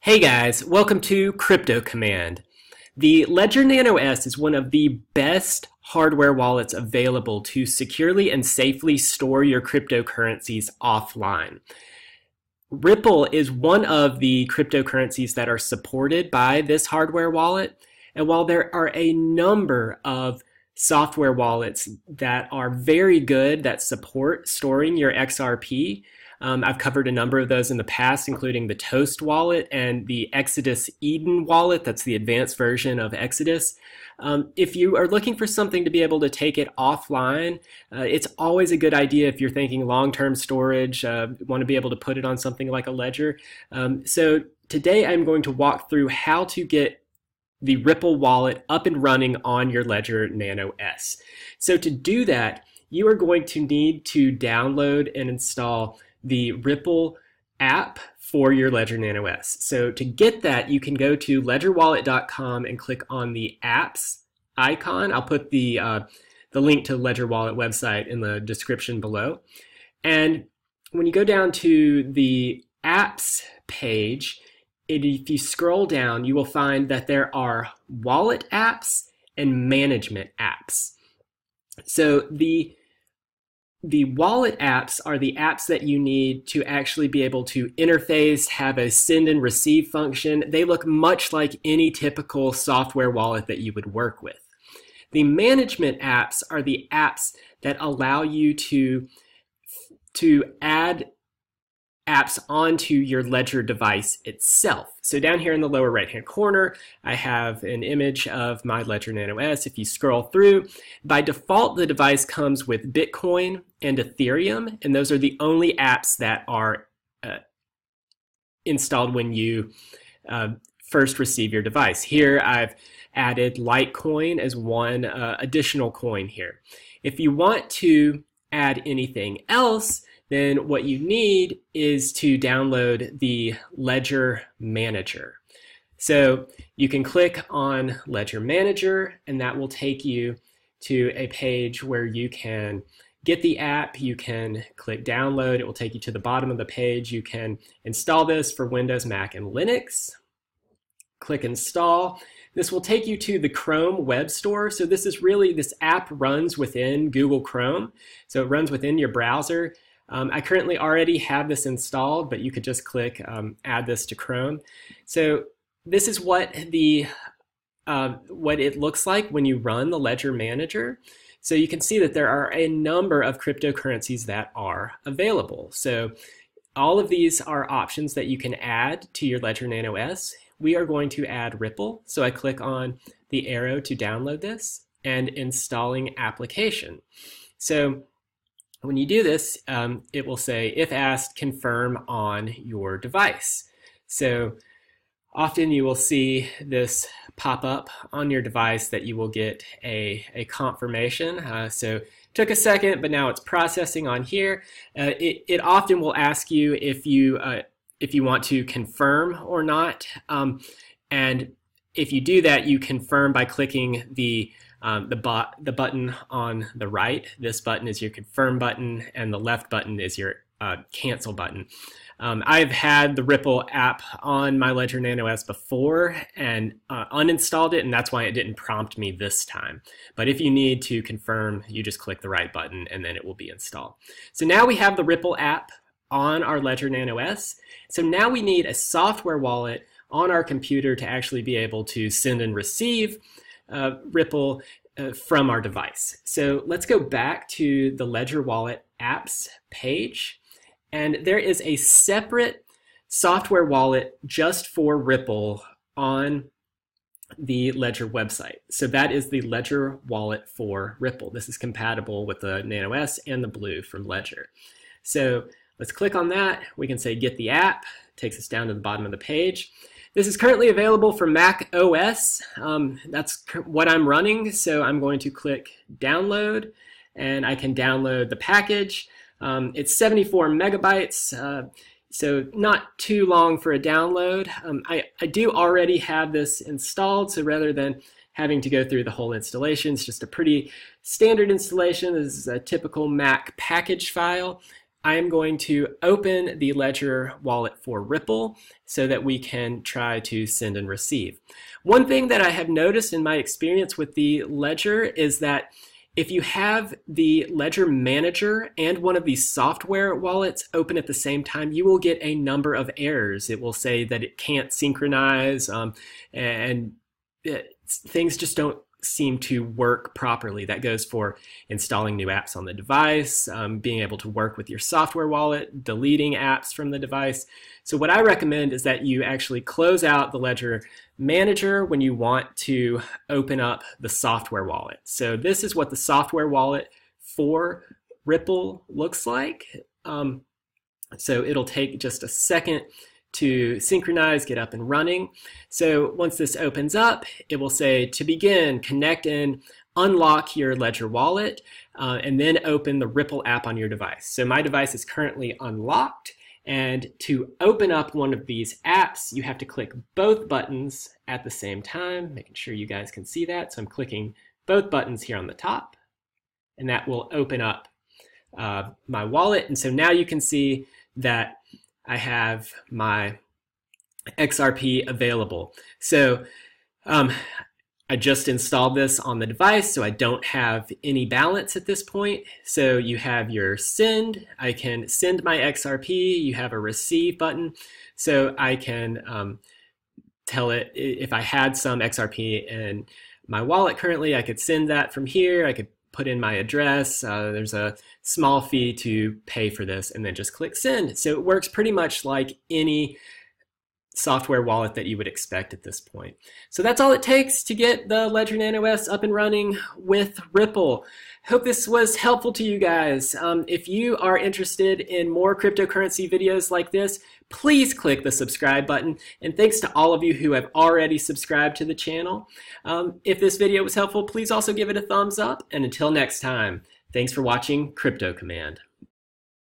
Hey guys, welcome to Crypto Command. The Ledger Nano S is one of the best hardware wallets available to securely and safely store your cryptocurrencies offline. Ripple is one of the cryptocurrencies that are supported by this hardware wallet. And while there are a number of software wallets that are very good that support storing your XRP, um, I've covered a number of those in the past, including the Toast wallet and the Exodus Eden wallet. That's the advanced version of Exodus. Um, if you are looking for something to be able to take it offline, uh, it's always a good idea if you're thinking long term storage, uh, want to be able to put it on something like a ledger. Um, so today I'm going to walk through how to get the Ripple wallet up and running on your Ledger Nano S. So to do that, you are going to need to download and install the Ripple app for your Ledger Nano S. So to get that, you can go to ledgerwallet.com and click on the apps icon. I'll put the uh, the link to the Ledger Wallet website in the description below. And when you go down to the apps page, if you scroll down, you will find that there are wallet apps and management apps. So the the wallet apps are the apps that you need to actually be able to interface, have a send and receive function. They look much like any typical software wallet that you would work with. The management apps are the apps that allow you to, to add apps onto your Ledger device itself. So down here in the lower right hand corner, I have an image of my Ledger Nano S. If you scroll through, by default, the device comes with Bitcoin and Ethereum, and those are the only apps that are uh, installed when you uh, first receive your device. Here I've added Litecoin as one uh, additional coin here. If you want to add anything else, then what you need is to download the Ledger Manager. So you can click on Ledger Manager, and that will take you to a page where you can get the app. You can click download. It will take you to the bottom of the page. You can install this for Windows, Mac, and Linux. Click install. This will take you to the Chrome web store. So this is really, this app runs within Google Chrome. So it runs within your browser. Um, I currently already have this installed, but you could just click um, add this to Chrome. So this is what the uh, what it looks like when you run the Ledger Manager. So you can see that there are a number of cryptocurrencies that are available. So all of these are options that you can add to your Ledger Nano S. We are going to add Ripple. So I click on the arrow to download this and installing application. So when you do this, um, it will say, if asked, confirm on your device. So often you will see this pop up on your device that you will get a, a confirmation. Uh, so took a second, but now it's processing on here. Uh, it, it often will ask you if you uh, if you want to confirm or not. Um, and if you do that, you confirm by clicking the um, the, the button on the right, this button is your confirm button, and the left button is your uh, cancel button. Um, I've had the Ripple app on my Ledger Nano S before and uh, uninstalled it, and that's why it didn't prompt me this time. But if you need to confirm, you just click the right button and then it will be installed. So now we have the Ripple app on our Ledger Nano S. So now we need a software wallet on our computer to actually be able to send and receive uh, Ripple uh, from our device. So let's go back to the Ledger Wallet apps page. And there is a separate software wallet just for Ripple on the Ledger website. So that is the Ledger wallet for Ripple. This is compatible with the Nano S and the Blue from Ledger. So let's click on that. We can say get the app, takes us down to the bottom of the page. This is currently available for Mac OS. Um, that's what I'm running, so I'm going to click download and I can download the package. Um, it's 74 megabytes, uh, so not too long for a download. Um, I, I do already have this installed, so rather than having to go through the whole installation. It's just a pretty standard installation. This is a typical Mac package file. I am going to open the Ledger wallet for Ripple so that we can try to send and receive. One thing that I have noticed in my experience with the Ledger is that if you have the Ledger Manager and one of these software wallets open at the same time, you will get a number of errors. It will say that it can't synchronize um, and it, things just don't seem to work properly. That goes for installing new apps on the device, um, being able to work with your software wallet, deleting apps from the device. So, what I recommend is that you actually close out the Ledger Manager when you want to open up the software wallet. So, this is what the software wallet for Ripple looks like. Um, so, it'll take just a second to synchronize, get up and running. So once this opens up, it will say to begin, connect and unlock your Ledger wallet, uh, and then open the Ripple app on your device. So my device is currently unlocked. And to open up one of these apps, you have to click both buttons at the same time, making sure you guys can see that. So I'm clicking both buttons here on the top, and that will open up uh, my wallet. And so now you can see that I have my XRP available. So um, I just installed this on the device, so I don't have any balance at this point. So you have your send. I can send my XRP. You have a receive button. So I can um, tell it if I had some XRP in my wallet currently, I could send that from here. I could put in my address. Uh, there's a small fee to pay for this and then just click send. So it works pretty much like any software wallet that you would expect at this point. So that's all it takes to get the Ledger Nano S up and running with Ripple. Hope this was helpful to you guys. Um, if you are interested in more cryptocurrency videos like this, please click the subscribe button. And thanks to all of you who have already subscribed to the channel. Um, if this video was helpful, please also give it a thumbs up. And until next time, thanks for watching Crypto Command.